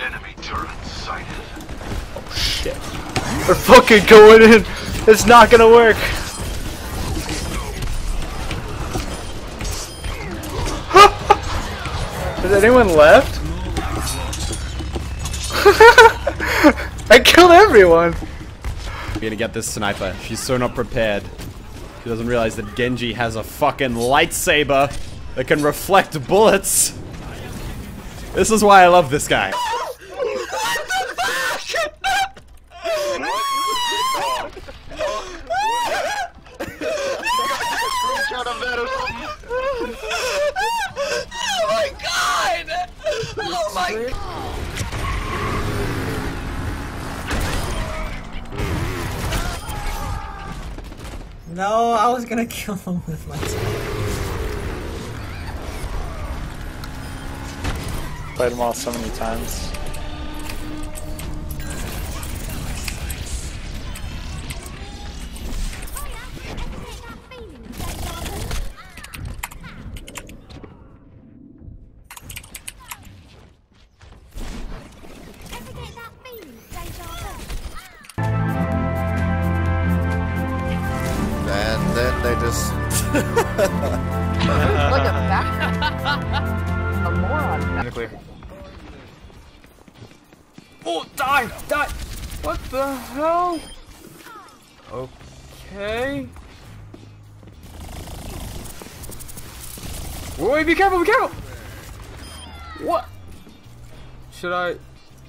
Enemy turret sighted. Oh shit. We're fucking going in. It's not gonna work. Has anyone left? I killed everyone. We're gonna get this sniper. She's so not prepared. She doesn't realize that Genji has a fucking lightsaber that can reflect bullets. This is why I love this guy. Oh my god! My No, I was gonna kill him with my Played them all so many times. And then they just. like a back. a moron. Clear. Oh, die! Die! What the hell? Okay. Wait, be careful, be careful! What? Should I...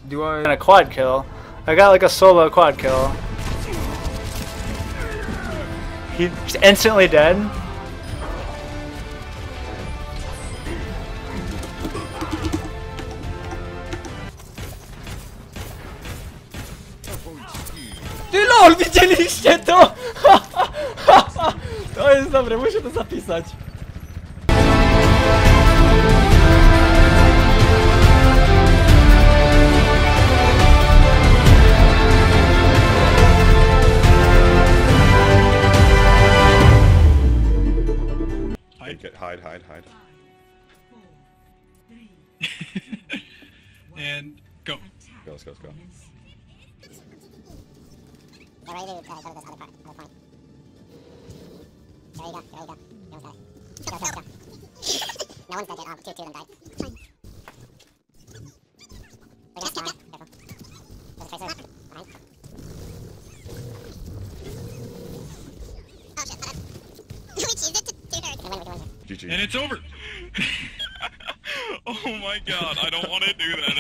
Do I... And I... a quad kill. I got like a solo quad kill. He's instantly dead. Ty lol, widzieliście to? To jest dobre, muszę to zapisać. Hide, hide, hide, hide. and go. Go, let's go, let's go. Get ready to uh, go to this other part, other point. There you go, there you go. You almost got. Go, go, go. no one's dead yet. Oh, two, two of them died. GG. And it's over. oh my god, I don't want to do that